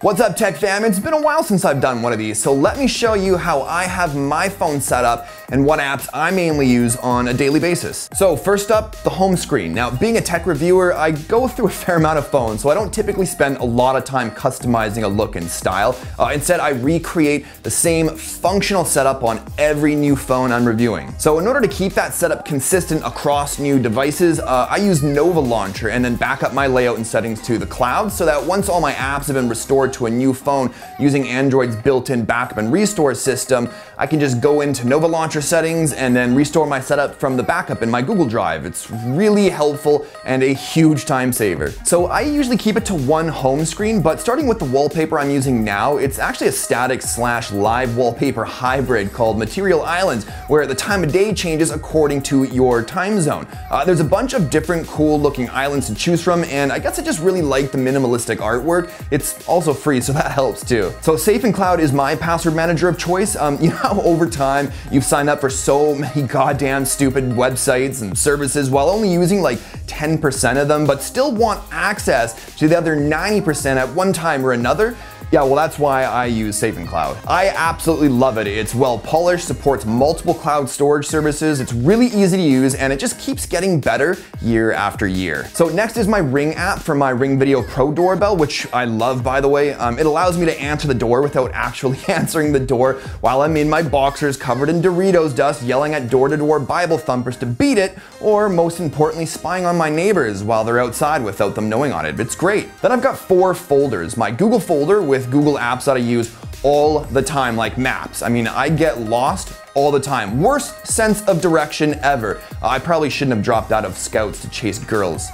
What's up tech fam? It's been a while since I've done one of these, so let me show you how I have my phone set up and what apps I mainly use on a daily basis. So first up, the home screen. Now being a tech reviewer, I go through a fair amount of phones, so I don't typically spend a lot of time customizing a look and style. Uh, instead, I recreate the same functional setup on every new phone I'm reviewing. So in order to keep that setup consistent across new devices, uh, I use Nova Launcher and then back up my layout and settings to the cloud so that once all my apps have been restored to a new phone using Android's built-in backup and restore system, I can just go into Nova Launcher settings and then restore my setup from the backup in my Google Drive. It's really helpful and a huge time saver. So I usually keep it to one home screen, but starting with the wallpaper I'm using now, it's actually a static slash live wallpaper hybrid called Material Islands, where the time of day changes according to your time zone. Uh, there's a bunch of different cool looking islands to choose from, and I guess I just really like the minimalistic artwork. It's also free, so that helps too. So SafeInCloud is my password manager of choice. Um, you know how over time you've signed up for so many goddamn stupid websites and services while only using like 10% of them, but still want access to the other 90% at one time or another? Yeah, well, that's why I use SafeInCloud. I absolutely love it. It's well polished, supports multiple cloud storage services, it's really easy to use, and it just keeps getting better year after year. So next is my Ring app for my Ring Video Pro doorbell, which I love, by the way. Um, it allows me to answer the door without actually answering the door while I'm in my boxers covered in Doritos dust, yelling at door-to-door Bible thumpers to beat it, or most importantly, spying on my neighbors while they're outside without them knowing on it. It's great. Then I've got four folders. My Google folder with with Google apps that I use all the time, like maps. I mean, I get lost all the time. Worst sense of direction ever. I probably shouldn't have dropped out of scouts to chase girls.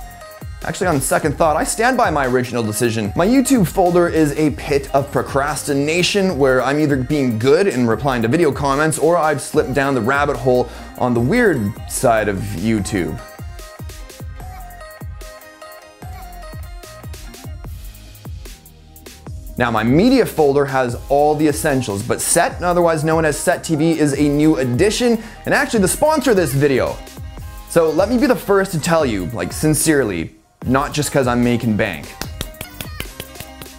Actually, on second thought, I stand by my original decision. My YouTube folder is a pit of procrastination where I'm either being good in replying to video comments or I've slipped down the rabbit hole on the weird side of YouTube. Now my media folder has all the essentials, but Set, otherwise known as Set TV, is a new addition and actually the sponsor of this video. So let me be the first to tell you, like sincerely, not just cause I'm making bank.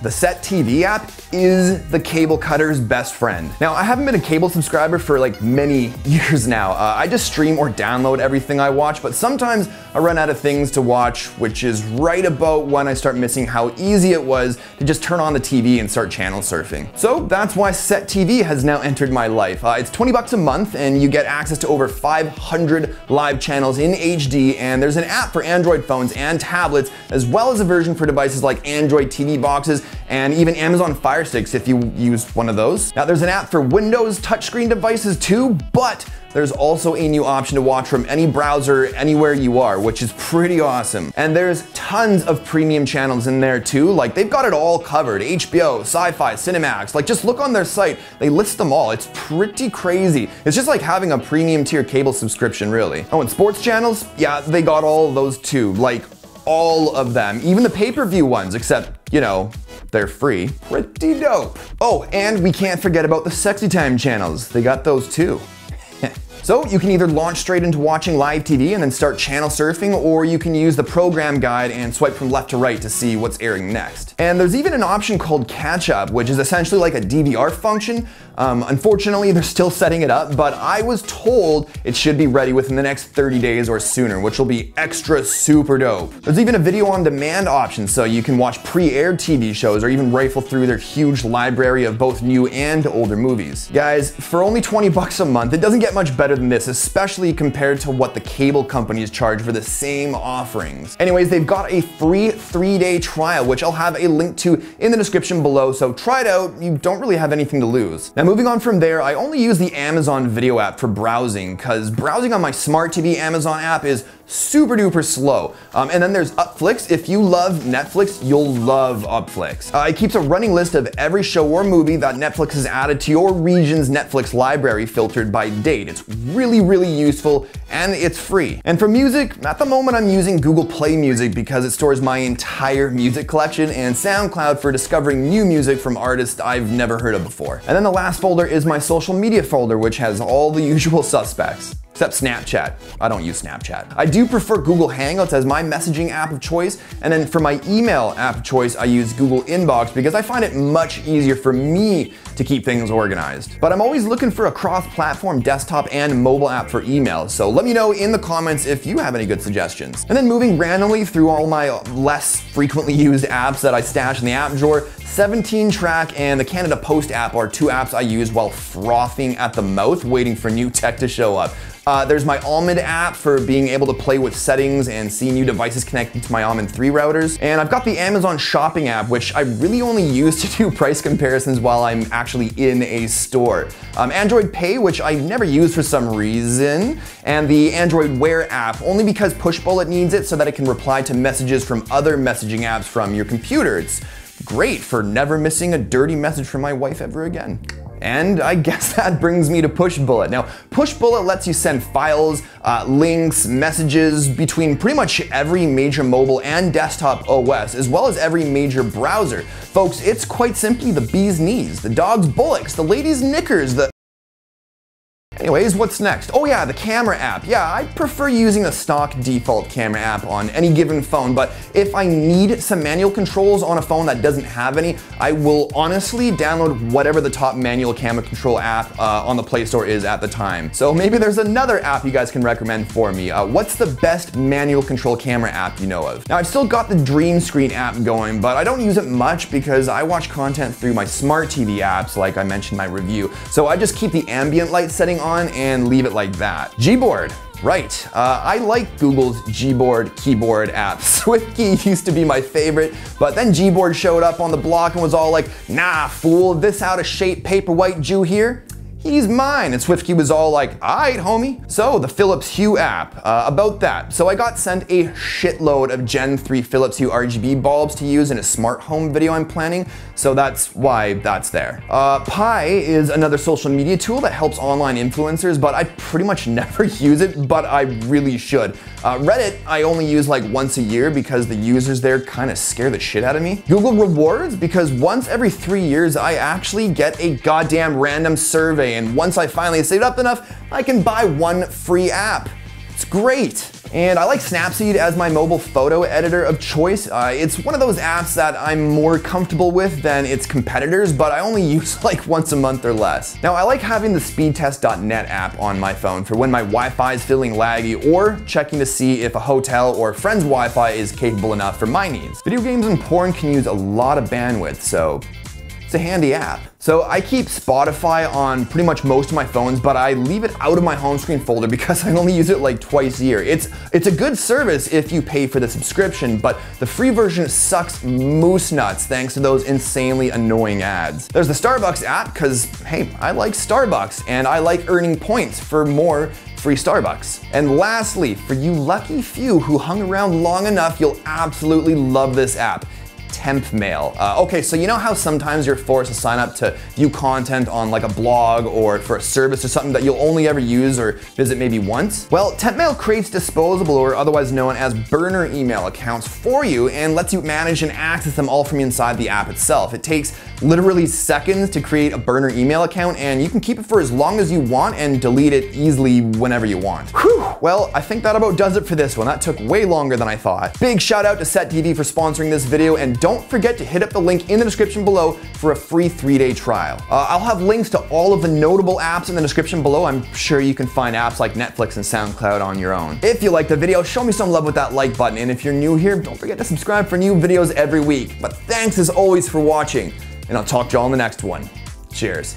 The Set TV app is the cable cutter's best friend. Now, I haven't been a cable subscriber for like many years now. Uh, I just stream or download everything I watch, but sometimes I run out of things to watch, which is right about when I start missing how easy it was to just turn on the TV and start channel surfing. So that's why Set TV has now entered my life. Uh, it's 20 bucks a month and you get access to over 500 live channels in HD and there's an app for Android phones and tablets as well as a version for devices like Android TV boxes and even Amazon Fire Sticks if you use one of those. Now there's an app for Windows touchscreen devices too, but there's also a new option to watch from any browser anywhere you are, which is pretty awesome. And there's tons of premium channels in there too. Like they've got it all covered. HBO, Sci-Fi, Cinemax. Like just look on their site. They list them all. It's pretty crazy. It's just like having a premium tier cable subscription really. Oh, and sports channels? Yeah, they got all those too. Like all of them, even the pay-per-view ones, except, you know, they're free. Pretty dope. Oh, and we can't forget about the Sexy Time channels. They got those too. So you can either launch straight into watching live TV and then start channel surfing, or you can use the program guide and swipe from left to right to see what's airing next. And there's even an option called catch up, which is essentially like a DVR function. Um, unfortunately, they're still setting it up, but I was told it should be ready within the next 30 days or sooner, which will be extra super dope. There's even a video on demand option, so you can watch pre-aired TV shows or even rifle through their huge library of both new and older movies. Guys, for only 20 bucks a month, it doesn't get much better than this, especially compared to what the cable companies charge for the same offerings. Anyways, they've got a free three-day trial, which I'll have a link to in the description below, so try it out. You don't really have anything to lose. Now, moving on from there, I only use the Amazon Video app for browsing, because browsing on my smart TV Amazon app is super duper slow. Um, and then there's Upflix. If you love Netflix, you'll love Upflix. Uh, it keeps a running list of every show or movie that Netflix has added to your region's Netflix library filtered by date. It's really, really useful and it's free. And for music, at the moment I'm using Google Play Music because it stores my entire music collection and SoundCloud for discovering new music from artists I've never heard of before. And then the last folder is my social media folder, which has all the usual suspects. Except Snapchat. I don't use Snapchat. I do prefer Google Hangouts as my messaging app of choice, and then for my email app of choice, I use Google Inbox because I find it much easier for me to keep things organized. But I'm always looking for a cross-platform desktop and mobile app for email, so let me know in the comments if you have any good suggestions. And then moving randomly through all my less frequently used apps that I stash in the app drawer, 17 Track and the Canada Post app are two apps I use while frothing at the mouth waiting for new tech to show up. Uh, there's my Almond app for being able to play with settings and see new devices connected to my Almond 3 routers. And I've got the Amazon Shopping app, which I really only use to do price comparisons while I'm actually in a store. Um, Android Pay, which I never use for some reason, and the Android Wear app, only because Pushbullet needs it so that it can reply to messages from other messaging apps from your computer. It's great for never missing a dirty message from my wife ever again. And I guess that brings me to Pushbullet. Now, Pushbullet lets you send files, uh, links, messages between pretty much every major mobile and desktop OS, as well as every major browser. Folks, it's quite simply the bee's knees, the dog's bullocks, the lady's knickers, the Anyways, what's next? Oh yeah, the camera app. Yeah, I prefer using a stock default camera app on any given phone, but if I need some manual controls on a phone that doesn't have any, I will honestly download whatever the top manual camera control app uh, on the Play Store is at the time. So maybe there's another app you guys can recommend for me. Uh, what's the best manual control camera app you know of? Now I've still got the Dream Screen app going, but I don't use it much because I watch content through my smart TV apps like I mentioned my review. So I just keep the ambient light setting on and leave it like that. Gboard. Right, uh, I like Google's Gboard keyboard app. SwiftKey used to be my favorite, but then Gboard showed up on the block and was all like, nah, fool, this out of shape paperwhite Jew here, he's mine. And SwiftKey was all like, alright, homie. So the Philips Hue app, uh, about that. So I got sent a shitload of Gen 3 Philips Hue RGB bulbs to use in a smart home video I'm planning, so that's why that's there. Uh, Pi is another social media tool that helps online influencers, but I pretty much never use it, but I really should. Uh, Reddit, I only use like once a year because the users there kind of scare the shit out of me. Google Rewards, because once every three years, I actually get a goddamn random survey and once I finally saved up enough, I can buy one free app. It's great. And I like Snapseed as my mobile photo editor of choice. Uh, it's one of those apps that I'm more comfortable with than its competitors, but I only use like once a month or less. Now I like having the speedtest.net app on my phone for when my Wi-Fi is feeling laggy or checking to see if a hotel or friend's Wi-Fi is capable enough for my needs. Video games and porn can use a lot of bandwidth, so a handy app. So I keep Spotify on pretty much most of my phones, but I leave it out of my home screen folder because I only use it like twice a year. It's, it's a good service if you pay for the subscription, but the free version sucks moose nuts thanks to those insanely annoying ads. There's the Starbucks app because, hey, I like Starbucks and I like earning points for more free Starbucks. And lastly, for you lucky few who hung around long enough, you'll absolutely love this app temp mail. Uh, okay, so you know how sometimes you're forced to sign up to view content on like a blog or for a service or something that you'll only ever use or visit maybe once? Well, temp mail creates disposable or otherwise known as burner email accounts for you and lets you manage and access them all from inside the app itself. It takes literally seconds to create a burner email account and you can keep it for as long as you want and delete it easily whenever you want. Whew, well, I think that about does it for this one. That took way longer than I thought. Big shout out to SETTV for sponsoring this video don't forget to hit up the link in the description below for a free three-day trial. Uh, I'll have links to all of the notable apps in the description below. I'm sure you can find apps like Netflix and SoundCloud on your own. If you liked the video, show me some love with that like button. And if you're new here, don't forget to subscribe for new videos every week. But thanks as always for watching, and I'll talk to y'all in the next one. Cheers.